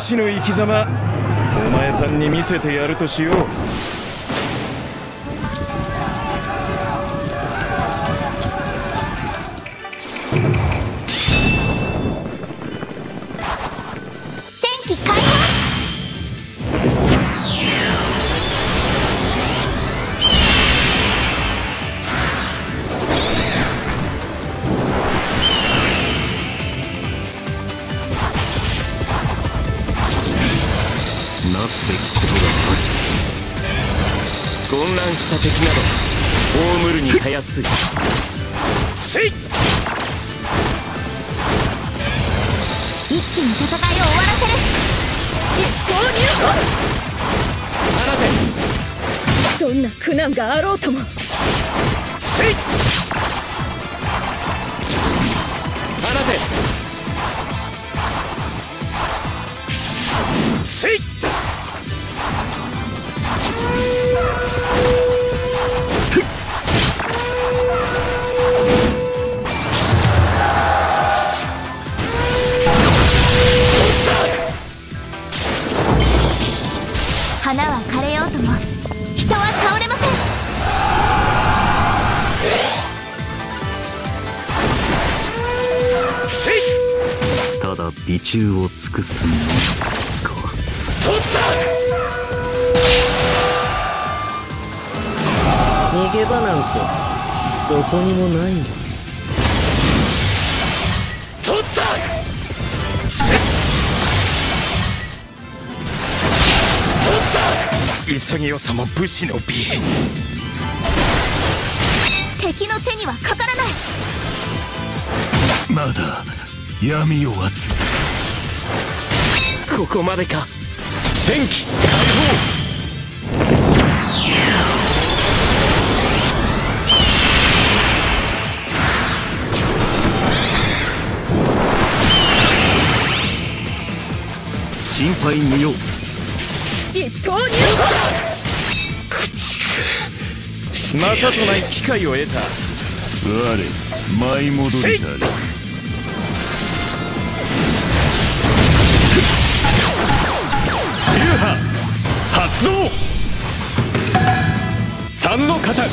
士の生き様お前さんに見せてやるとしよう。る混乱した敵など葬るにたやすいせい一気に戦いを終わらせる。一刀入放てどんな苦難があろうとも。せいただ美中を尽くす。のか取った逃げ場なんてどこにもないんだ。取った潔さも武士の美敵の手にはかからないまだ。闇夜は続く。ここまでか。戦機心配無用。一刀入またとない機会を得た。我舞い戻りたり動三の型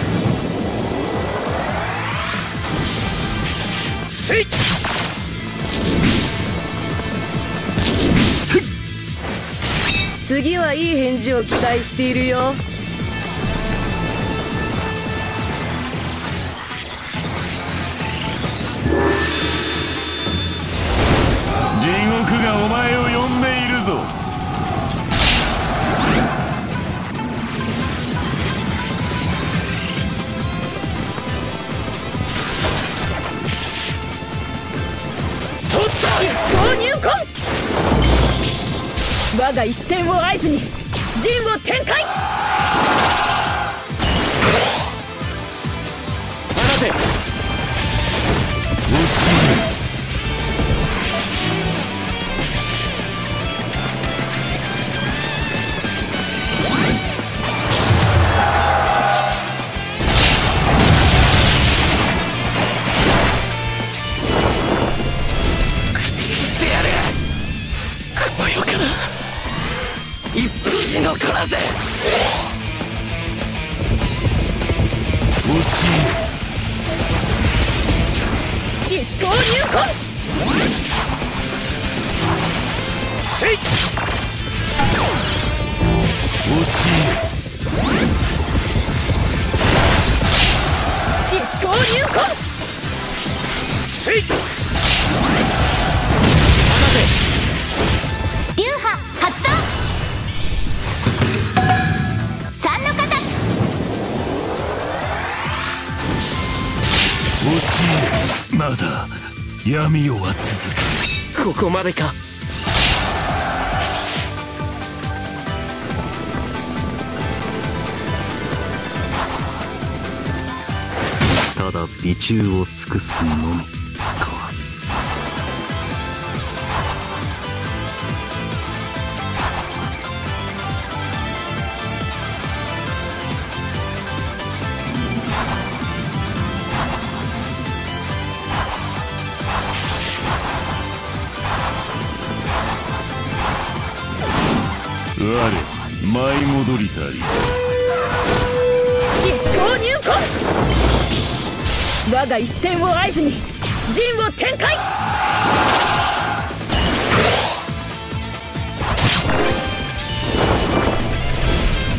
せい。次はいい返事を期待しているよ。我が一戦を合図に陣を展開。放て。に投入魂せい落ち一刀入魂せいちまだ闇夜は続くここまでか。ただ美中を尽くすのみ。か戻りたり一刀入魂。我が一戦を合図に陣を展開。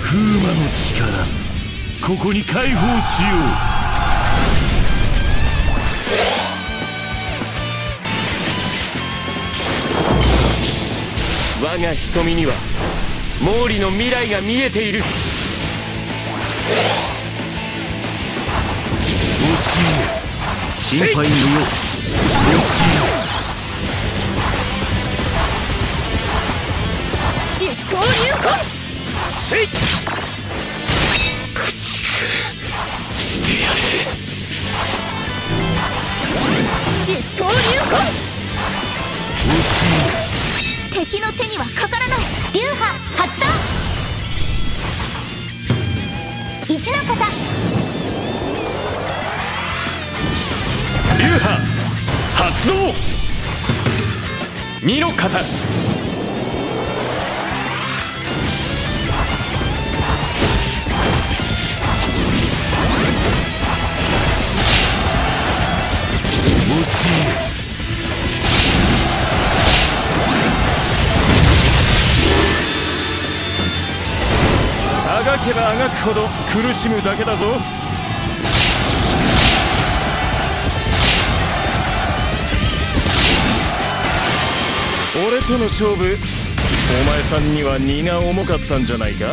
風魔の力ここに解放しよ我が瞳には毛利の未来が見えている。心配無用一刀入魂。せい駆逐してやれ一刀入魂。敵の手にはかからない。流派発動。一の型流派発動。二の型けばあがくほど苦しむだけだぞ。俺との勝負お前さんには荷が重かったんじゃないか？